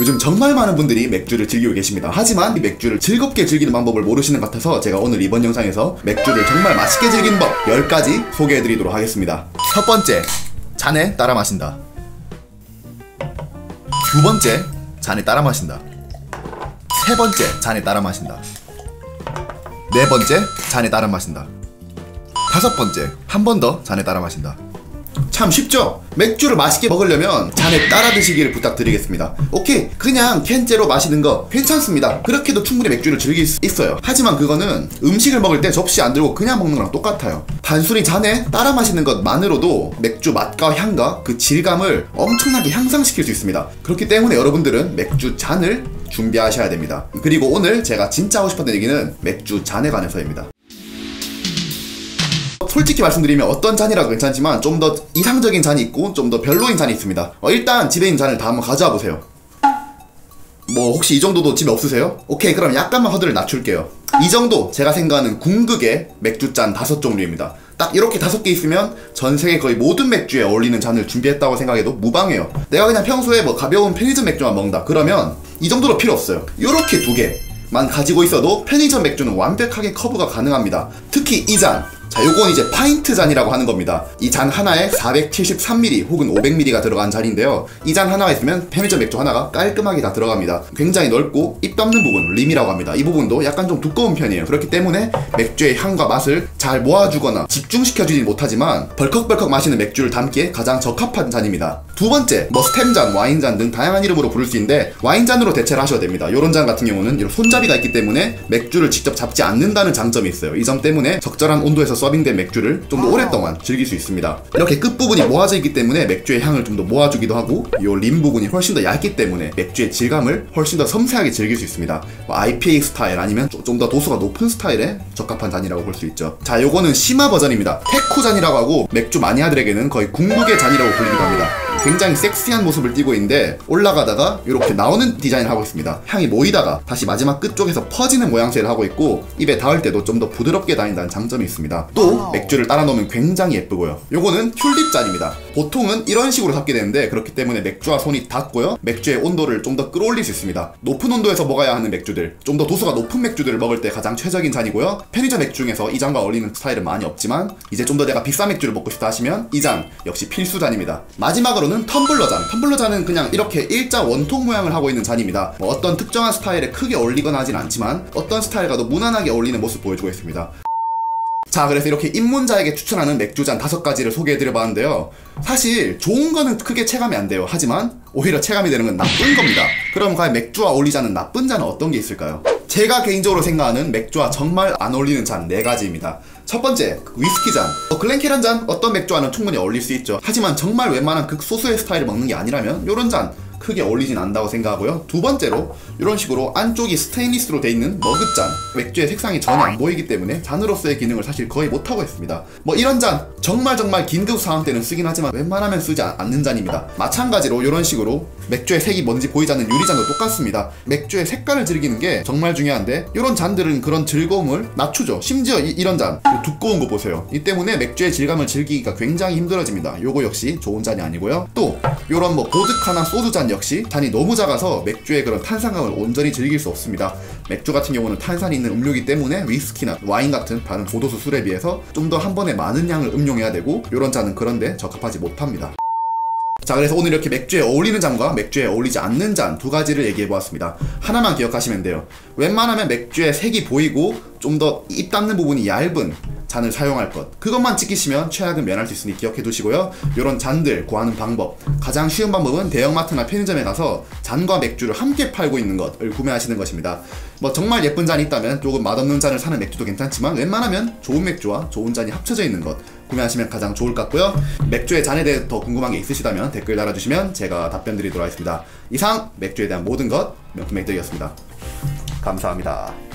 요즘 정말 많은 분들이 맥주를 즐기고 계십니다. 하지만 이 맥주를 즐겁게 즐기는 방법을 모르시는 것 같아서 제가 오늘 이번 영상에서 맥주를 정말 맛있게 즐기는 법 10가지 소개해드리도록 하겠습니다. 첫 번째, 잔에 따라 마신다. 두 번째, 잔에 따라 마신다. 세 번째, 잔에 따라 마신다. 네 번째, 잔에 따라 마신다. 다섯 번째, 한 번 더 잔에 따라 마신다. 참 쉽죠? 맥주를 맛있게 먹으려면 잔에 따라 드시기를 부탁드리겠습니다. 오케이, 그냥 캔째로 마시는 거 괜찮습니다. 그렇게도 충분히 맥주를 즐길 수 있어요. 하지만 그거는 음식을 먹을 때 접시 안 들고 그냥 먹는 거랑 똑같아요. 단순히 잔에 따라 마시는 것만으로도 맥주 맛과 향과 그 질감을 엄청나게 향상시킬 수 있습니다. 그렇기 때문에 여러분들은 맥주 잔을 준비하셔야 됩니다. 그리고 오늘 제가 진짜 하고 싶었던 얘기는 맥주 잔에 관해서입니다. 솔직히 말씀드리면 어떤 잔이라도 괜찮지만 좀 더 이상적인 잔이 있고 좀 더 별로인 잔이 있습니다. 어, 일단 집에 있는 잔을 다 한번 가져와 보세요. 뭐 혹시 이 정도도 집에 없으세요? 오케이 그럼 약간만 허들을 낮출게요. 이 정도 제가 생각하는 궁극의 맥주잔 다섯 종류입니다. 딱 이렇게 다섯 개 있으면 전 세계 거의 모든 맥주에 어울리는 잔을 준비했다고 생각해도 무방해요. 내가 그냥 평소에 뭐 가벼운 편의점 맥주만 먹는다 그러면 이 정도로 필요 없어요. 이렇게 두 개만 가지고 있어도 편의점 맥주는 완벽하게 커브가 가능합니다. 특히 이 잔. 자, 요건 이제 파인트 잔이라고 하는 겁니다. 이 잔 하나에 473ml 혹은 500ml가 들어간 잔인데요. 이 잔 하나가 있으면 편의점 맥주 하나가 깔끔하게 다 들어갑니다. 굉장히 넓고 입 닿는 부분, rim이라고 합니다. 이 부분도 약간 좀 두꺼운 편이에요. 그렇기 때문에 맥주의 향과 맛을 잘 모아주거나 집중시켜주지 못하지만 벌컥벌컥 마시는 맥주를 담기에 가장 적합한 잔입니다. 두 번째, 뭐 stem잔, 와인잔 등 다양한 이름으로 부를 수 있는데 와인잔으로 대체를 하셔야 됩니다. 요런 잔 같은 경우는 이런 손잡이가 있기 때문에 맥주를 직접 잡지 않는다는 장점이 있어요. 이 점 때문에 적절한 온도에서 서빙된 맥주를 좀 더 오랫동안 즐길 수 있습니다. 이렇게 끝부분이 모아져 있기 때문에 맥주의 향을 좀 더 모아주기도 하고 이 림 부분이 훨씬 더 얇기 때문에 맥주의 질감을 훨씬 더 섬세하게 즐길 수 있습니다. 뭐 IPA 스타일 아니면 좀 더 도수가 높은 스타일에 적합한 잔이라고 볼 수 있죠. 자, 요거는 심화 버전입니다. 테쿠 잔이라고 하고 맥주 마니아들에게는 거의 궁극의 잔이라고 불리기도 합니다. 굉장히 섹시한 모습을 띠고 있는데 올라가다가 이렇게 나오는 디자인을 하고 있습니다. 향이 모이다가 다시 마지막 끝 쪽에서 퍼지는 모양새를 하고 있고 입에 닿을 때도 좀 더 부드럽게 닿는다는 장점이 있습니다. 또 맥주를 따라 놓으면 굉장히 예쁘고요. 요거는 튤립 잔입니다. 보통은 이런 식으로 닿게 되는데 그렇기 때문에 맥주와 손이 닿고요. 맥주의 온도를 좀 더 끌어올릴 수 있습니다. 높은 온도에서 먹어야 하는 맥주들, 좀 더 도수가 높은 맥주들을 먹을 때 가장 최적인 잔이고요. 편의점 맥주 중에서 이 잔과 어울리는 스타일은 많이 없지만 이제 좀 더 내가 비싼 맥주를 먹고 싶다 하시면 이 잔 역시 필수 잔입니다. 마지막으로 는 텀블러 잔. 텀블러 잔은 그냥 이렇게 일자 원통 모양을 하고 있는 잔입니다. 뭐 어떤 특정한 스타일에 크게 어울리거나 하진 않지만 어떤 스타일과 도 무난하게 어울리는 모습 보여주고 있습니다. 자, 그래서 이렇게 입문자에게 추천하는 맥주잔 다섯 가지를 소개해드려봤는데요. 사실 좋은 거는 크게 체감이 안 돼요. 하지만 오히려 체감이 되는 건 나쁜 겁니다. 그럼 과연 맥주와 어울리지 않는 나쁜 잔은 어떤 게 있을까요? 제가 개인적으로 생각하는 맥주와 정말 안 어울리는 잔 네 가지입니다. 첫 번째, 위스키 잔. 어, 글렌캐런 잔 어떤 맥주와는 충분히 어울릴 수 있죠. 하지만 정말 웬만한 극소수의 스타일을 먹는 게 아니라면 이런 잔 크게 어울리진 않다고 생각하고요. 두 번째로 이런 식으로 안쪽이 스테인리스로 돼 있는 머그잔 맥주의 색상이 전혀 안 보이기 때문에 잔으로서의 기능을 사실 거의 못하고 있습니다. 뭐 이런 잔 정말 정말 긴급 상황 때는 쓰긴 하지만 웬만하면 쓰지 않는 잔입니다. 마찬가지로 이런 식으로 맥주의 색이 뭔지 보이지 않는 유리잔도 똑같습니다. 맥주의 색깔을 즐기는 게 정말 중요한데 이런 잔들은 그런 즐거움을 낮추죠. 심지어 이, 런잔 두꺼운 거 보세요. 이 때문에 맥주의 질감을 즐기기가 굉장히 힘들어집니다. 요거 역시 좋은 잔이 아니고요. 또 이런 뭐 보드카나 소주 잔 역시 잔이 너무 작아서 맥주의 그런 탄산감을 온전히 즐길 수 없습니다. 맥주 같은 경우는 탄산이 있는 음료이기 때문에 위스키나 와인 같은 다른 고도수 술에 비해서 좀 더 한 번에 많은 양을 음용해야 되고 이런 잔은 그런데 적합하지 못합니다. 자 그래서 오늘 이렇게 맥주에 어울리는 잔과 맥주에 어울리지 않는 잔 두 가지를 얘기해 보았습니다. 하나만 기억하시면 돼요. 웬만하면 맥주의 색이 보이고 좀 더 입 닿는 부분이 얇은 잔을 사용할 것. 그것만 지키시면 최악은 면할 수 있으니 기억해 두시고요. 이런 잔들 구하는 방법. 가장 쉬운 방법은 대형마트나 편의점에 가서 잔과 맥주를 함께 팔고 있는 것을 구매하시는 것입니다. 뭐 정말 예쁜 잔이 있다면 조금 맛없는 잔을 사는 맥주도 괜찮지만 웬만하면 좋은 맥주와 좋은 잔이 합쳐져 있는 것 구매하시면 가장 좋을 것 같고요. 맥주의 잔에 대해 더 궁금한 게 있으시다면 댓글 달아주시면 제가 답변 드리도록 하겠습니다. 이상 맥주에 대한 모든 것 명품 맥덕이었습니다. 감사합니다